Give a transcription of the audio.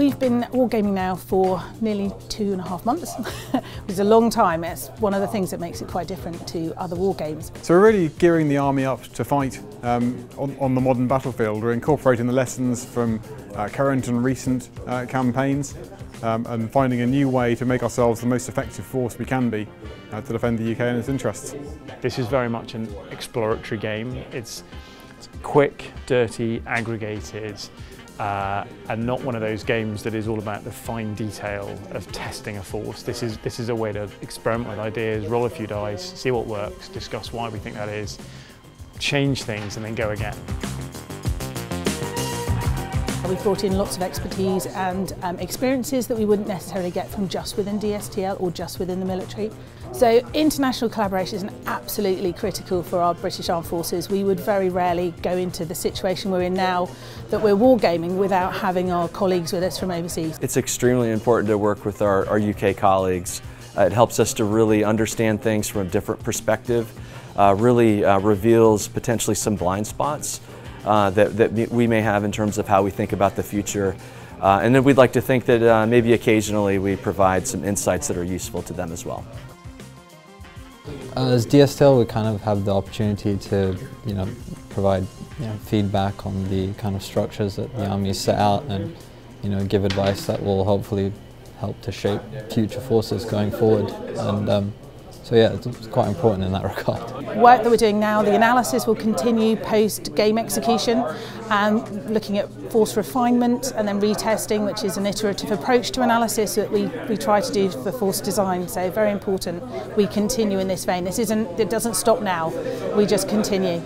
We've been wargaming now for nearly two and a half months, it's a long time. It's one of the things that makes it quite different to other war games. So we're really gearing the army up to fight um, on, on, the modern battlefield. We're incorporating the lessons from uh, current and recent uh, campaigns um, and finding a new way to make ourselves the most effective force we can be uh, to defend the UK and its interests. This is very much an exploratory game. It's, it's quick, dirty, aggregated, uh, and not one of those games that is all about the fine detail of testing a force. This is, this is a way to experiment with ideas, roll a few dice, see what works, discuss why we think that is, change things and then go again. We've brought in lots of expertise and um, experiences that we wouldn't necessarily get from just within DSTL or just within the military. So international collaboration is absolutely critical for our British Armed Forces. We would very rarely go into the situation we're in now that we're wargaming without having our colleagues with us from overseas. It's extremely important to work with our, our UK colleagues. Uh, it helps us to really understand things from a different perspective, uh, really uh, reveals potentially some blind spots uh, that, that we may have in terms of how we think about the future. Uh, and then we'd like to think that uh, maybe occasionally we provide some insights that are useful to them as well. As DSTL, we kind of have the opportunity to, you know, provide you know, feedback on the kind of structures that the Army set out and, you know, give advice that will hopefully help to shape future forces going forward. And um, so yeah, it's quite important in that regard. Work that we're doing now, the analysis will continue post game execution, and looking at force refinement and then retesting, which is an iterative approach to analysis that we, we try to do for force design. So very important we continue in this vein. This isn't, it doesn't stop now, we just continue.